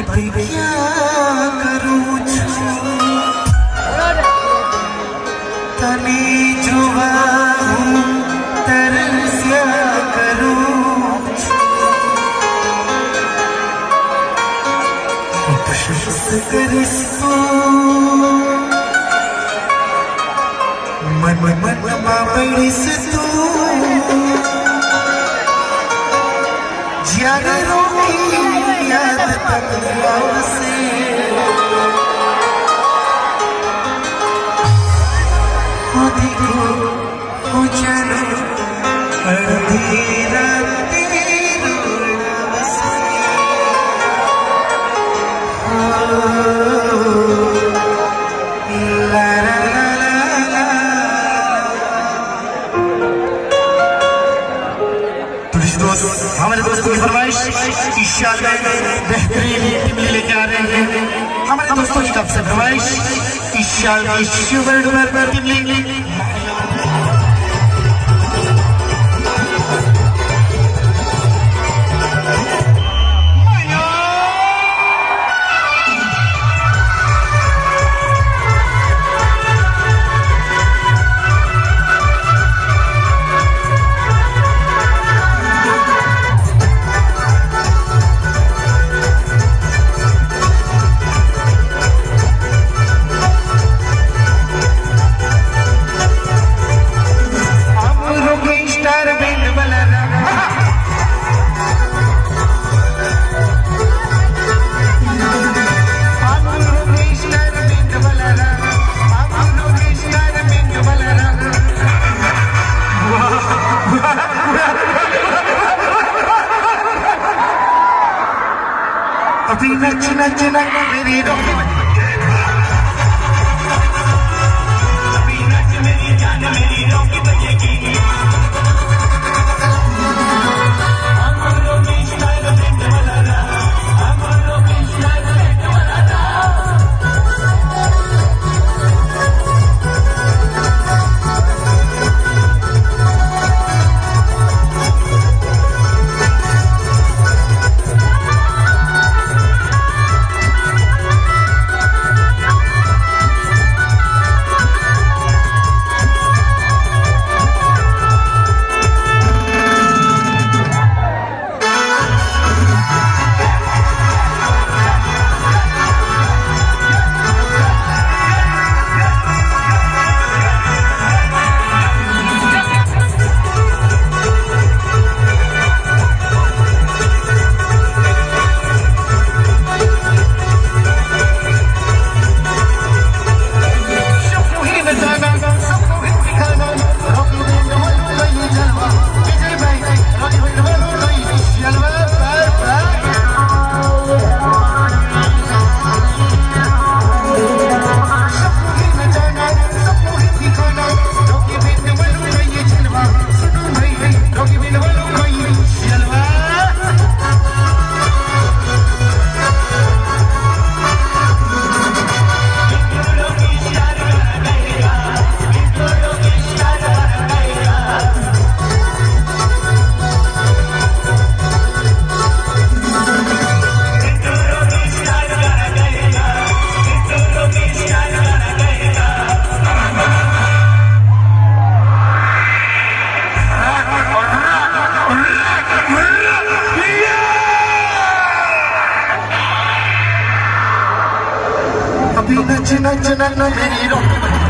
मैं भाई क्या करूँ तने जुआ हूँ तरस्या करूँ। कर मन मन मापड़ी से तू। ज़्यादा बेहतरीन टीम लेके आ रहे हैं। हमारे दोस्तों की तरफ़ से फरमाइश ईशा की शिवर टीम लेंगे। नच नच मेरी रोटी अभी नच मेरी मेरी रोटी बजेगी நச்சு நச்சு நச்சு நச்சு